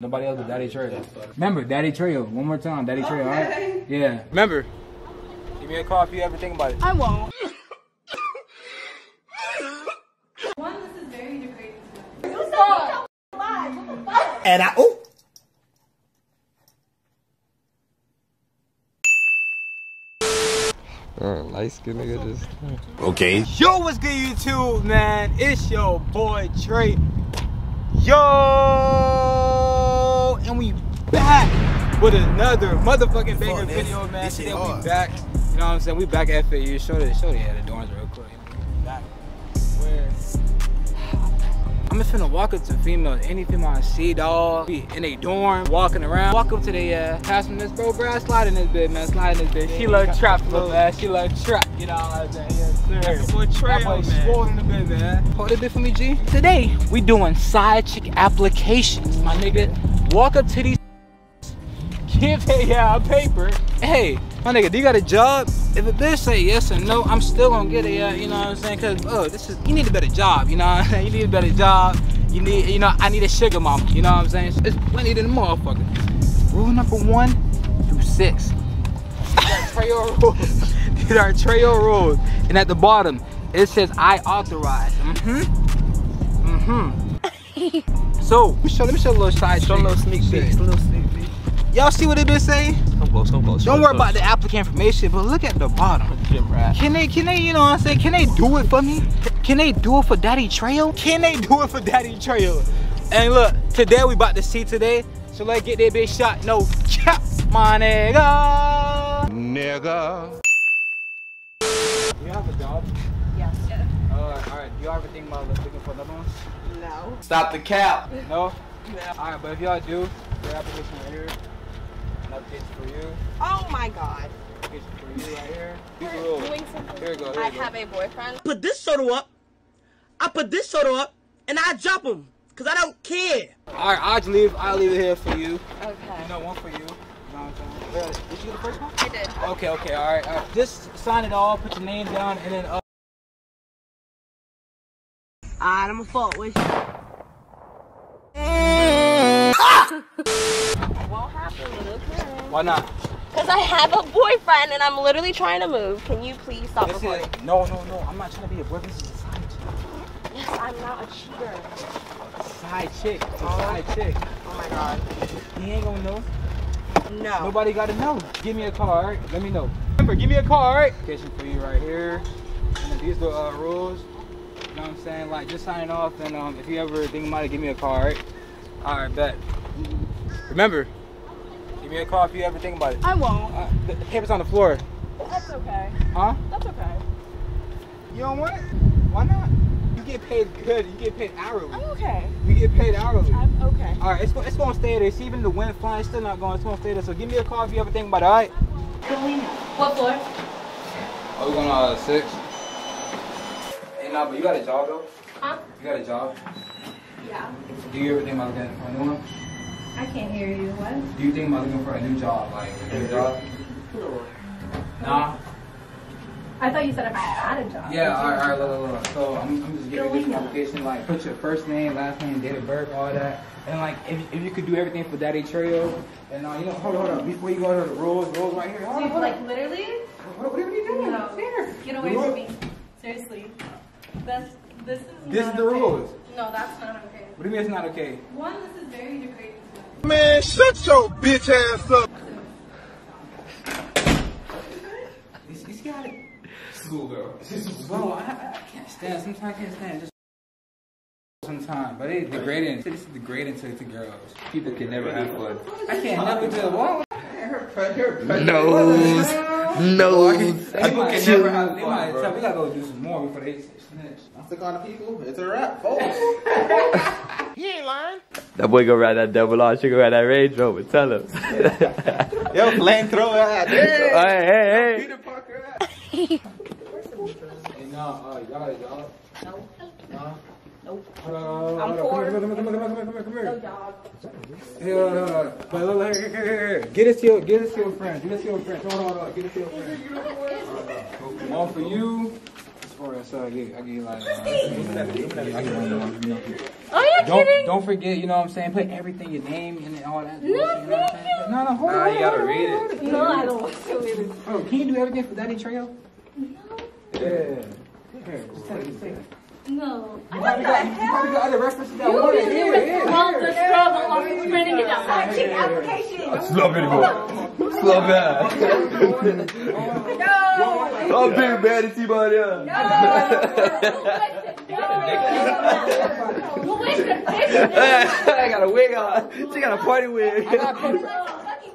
Nobody else but Daddy Trail. Remember, Daddy Trail. One more time, Daddy Trail, alright? Yeah. Remember, give me a call if you ever think about it. I won't. One, this is very degrading. And I oh Uh, light skin nigga just. Okay. Yo, what's good, YouTube, man? It's your boy Trey. Yo, and we back with another motherfucking banger video, man. This Today we hard. back. You know what I'm saying? We back at FAU. Show the show the yeah, the dorms real quick. Back where I'm just finna walk up to females, any female I see, dog. Be in a dorm, walking around. Walk up to the uh, pass from this bro, bro. Slide in this bit, man. Slide in this bit. She love trap, little man. She love trap. You know what I'm saying? Yes, sir. That's boy Trey, That boy man. swole in the bit, man. Hold it bit for me, G. Today, we doing side chick applications, my nigga. Walk up to these give a uh, paper. Hey, my nigga, do you got a job? If a bitch say yes or no, I'm still gonna get a, uh, you know what I'm saying? Cause, oh, this is, you need a better job, you know what I'm saying? You need a better job. You need, you know, I need a sugar mama, you know what I'm saying? It's plenty than the motherfucker. Rule number one through six. These are trail rules. These are trail rules. And at the bottom, it says I authorize. Mm-hmm. Mm-hmm. so, let me show, let me show a little side Show a little sneak peeks, a little sneak peek. Y'all see what it been saying? Come close, come close. Don't worry about the applicant information, but look at the bottom. Jim Rat. Can they, can they, you know what I'm saying? Can they do it for me? Can they do it for Daddy Trail? Can they do it for Daddy Trail? And look, today we about to see today. So let's get that bitch shot. No cap, my nigga. Nigga. You have a job? Yes. Uh, alright, you ever think about looking for another one? No. Stop the cap. No? Alright, but if y'all do, your application right here. An application for you. Oh my god. Application for you right here. These We're rules. doing something. Here we go, here I go. have a boyfriend. put this soda up, I put this soda up, and I drop them. Cause I don't care. Alright, I'll just leave, I'll leave it here for you. Okay. You know, one for you. You I'm saying? Did you get the first one? I did. Okay, okay, all right, all right. Just sign it all, put your name down, and then uh, Alright, I'm a fault with you. Won't happen, okay. why not? Because I have a boyfriend and I'm literally trying to move. Can you please stop This recording? is, no, no, no. I'm not trying to be a boy. This is a side chick. Yes, I'm not a cheater. Side chick. It's a side chick. Oh my god. He ain't gonna know. No. Nobody gotta know. Give me a call, all right? Let me know. Remember, give me a call, all right? Application for you right here. And then these are the uh, rules. You know what I'm saying? Like, just sign off, and um, if you ever think about it, give me a call, all right? All right, bet. Remember, give me a call if you ever think about it. I won't. Uh, the, the paper's on the floor. That's okay. Huh? That's okay. You don't want it? Why not? You get paid good. You get paid hourly. I'm okay. You get paid hourly. I'm okay. All right, it's, it's gonna stay there. See, even the wind flying, it's still not going. It's gonna stay there. So give me a call if you ever think about it. All right? What floor? Oh, we going on uh, six. Hey, nah, but you got a job though. Huh? You got a job. Yeah. Do you ever think about getting a new one? I can't hear you. What? Do you think about looking for a new job, like a new job? Nah. I thought you said if I had a job. Yeah, all right, all right, look, look, look. So I'm, I'm just giving you this application, like put your first name, last name, date of birth, all that. And like, if, if you could do everything for Daddy Trail, and uh, you know, hold on, hold on, before you go to the rules, rules right here. Hold on, Dude, hold on. like literally? What, what are you doing? No. Here. Get away The from me. Seriously. That's this is This not is the okay. rules. No, that's not okay. What do you mean it's not okay? One, this is very degrading. Man, shut your bitch ass up. He's, he's got it. Schoolgirl. Bro, I, I can't stand. Sometimes I can't stand. Just sometimes, but it's degrading. This is degrading to, to girls. People can never have fun. I can't never do what? Nose. Nose. People can never have. They might tell we gotta go do some more before they snitch. That's the kind of people. It's a rap, folks. That boy gonna ride that double R. She gonna ride that Range Rover. Tell him. Yo, flamethrower out there. hey, hey, hey. Peter Parker out. Hey, no, uh, y'all got a? No. Nah. Nope. Hold on, I'm hold on. Come here, come here, come here, come here, come here, come here, No come job. here. Hold on. Get this to your, get this to your friend. Get this to your friend. Hold on, hold on. Get this to your friend. All for you. For us, uh, I give, I give you like, uh, I one. Oh not Don't kidding. don't forget, you know what I'm saying? Put everything, your name and all that. No, you know what I'm thank saying? you. No, no, hold Nah, on. you gotta hold on, read hold it. on. No, I don't want to read it. Oh, can you do everything for Daddy Trail? No. Yeah. Here, just take it, take it. No. You probably got, you probably got other references that want it. Here, here, Well, here. the struggle of printing it out. Side chick application. Slum anymore. Slum bad. I'm big bad to see about it. Who wasted pictures? I got a wig on. She got a party wig. Fucking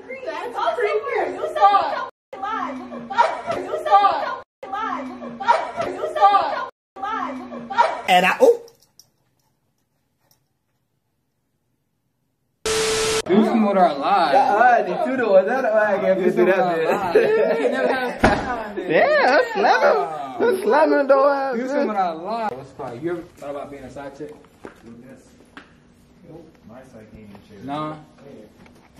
creep. That's all creepers. You saw. Live. What the fuck? You saw. Live. What the fuck? You saw. Live. What the fuck? And I, oh, Do some with our lives. Ah, the two doors. That's why I can't Do through with our lives. that You can never have time. Yeah, that's slamming. That's slamming though. Do some with our lives. What's it called? You ever thought about being a side chick? My side came in chair. No.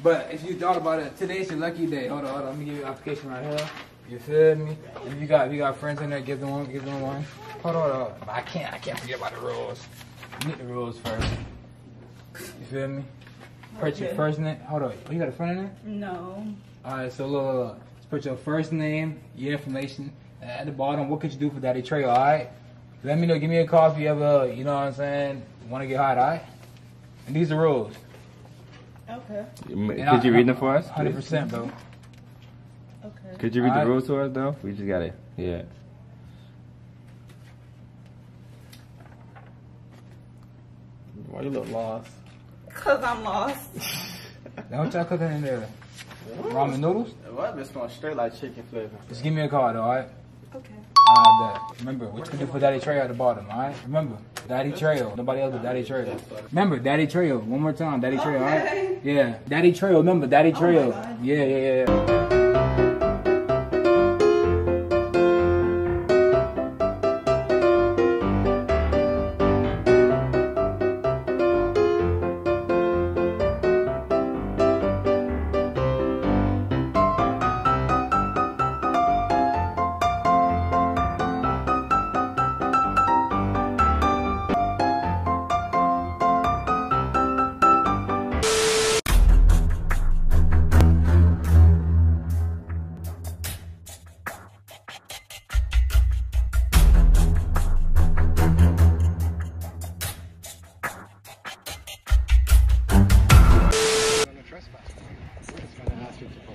But if you thought about it, today's your lucky day. Hold on, hold on. Let me give you an application right here. You feel me? If you got if you got friends in there, give them one, give them one. Hold on, hold on. But I can't I can't forget about the rules. You need the rules first. You feel me? Put your first name. Hold on. Oh, you got a friend in there? No. Alright, so look, look, look. Just put your first name, your information at the bottom. What could you do for Daddy Trail, alright? Let me know. Give me a call if you ever, you know what I'm saying, want to get hot, alright? And these are rules. Okay. Could you read them for us? Hundred percent, bro. Okay. Could you read the Alright. rules to us though? We just got it. Yeah. Why you look lost? Cause I'm lost. Now what y'all cooking in there? Ramen noodles? What? This smells straight like chicken flavor. Just give me a call, though, alright? Okay. Uh, alright, bet. Remember, what you can do for Daddy Trail at the bottom, alright? Remember, Daddy Trail. Nobody else but Daddy Trail. Remember, Daddy Trail. One more time, Daddy Trail, alright? Yeah, Daddy Trail. Remember, Daddy oh Trail. yeah, yeah, yeah, yeah.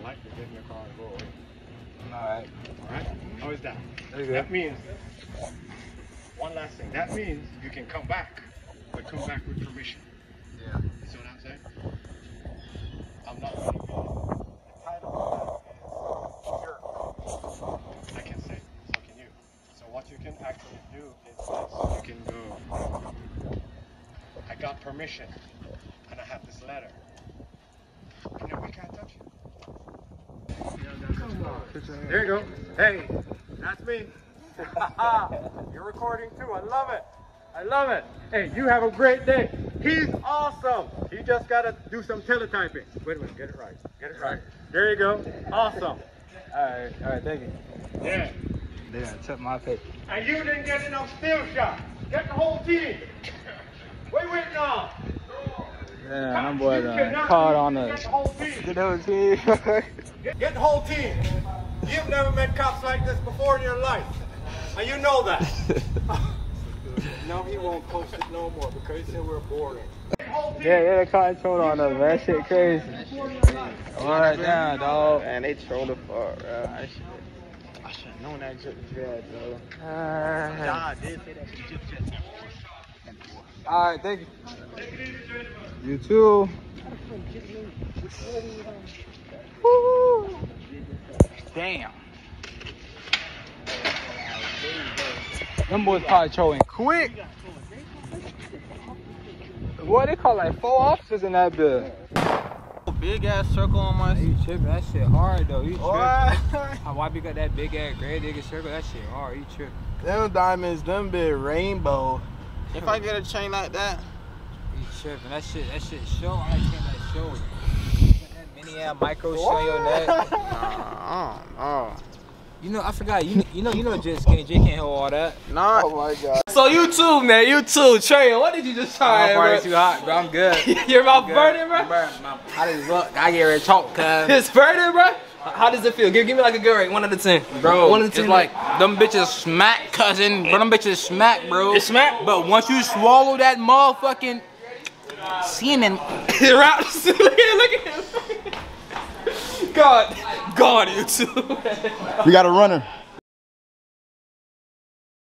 Ask to get in your car and go away. Alright. Alright? How is that? That means, one last thing, that means you can come back, but come back with permission. Yeah. You see what I'm saying? I'm not gonna be the title of that is your. I can say, so can you. So what you can actually do is this. You can go, I got permission, and I have this letter. And then we can't touch it. There you go. Hey, that's me. You're recording too. I love it. I love it. Hey, you have a great day. He's awesome. He just got to do some teletyping. Wait a minute. Get it right. Get it right. There you go. Awesome. Alright, alright, thank you. Yeah. Gotta check my paper. And you didn't get enough still shot. Get the whole team. What you waiting on? Yeah, them boys You uh, caught do- on Get the the whole team. the nose here. Get, get the whole team. You've never met cops like this before in your life. And you know that. no, he won't post it no more because he said we're boring. Yeah, yeah, they caught told on us. That shit crazy. Alright, down, dog. Man, they trolled the fuck, bro. I should I should have known that joke was bad, bro. Uh, did say that shit. Alright, thank you. You too. Woo. Damn. Them boys probably trolling quick. What they call like four officers in that bill. Big ass circle on my. You tripping? That shit hard though. You tripping? How why you got that big ass gray digger circle? That shit hard. You tripping? Them diamonds, them big rainbow. If I get a chain like that, You tripping? That shit. That shit show. I like seeing that show. That mini ass micro show your neck. nah, I don't know. You know, I forgot. You, you know, you know, Jay skinny. Jay can't hold all that. Nah. Oh my god. So you too, man. You too. Trey, what did you just try, My party bro? too hot, bro. I'm good. Your mouth burning, bro? Burn. My- How does it look? I get ready to talk, cuz. It's burning, bro. How does it feel? Give, give me like a good rate, one out of ten. Bro, one out of it's ten. like them bitches smack, cousin. Bro, them bitches smack, bro. It smack? But once you swallow that motherfucking semen, Raps. look at him, look at him. God, God, you too. We got a runner.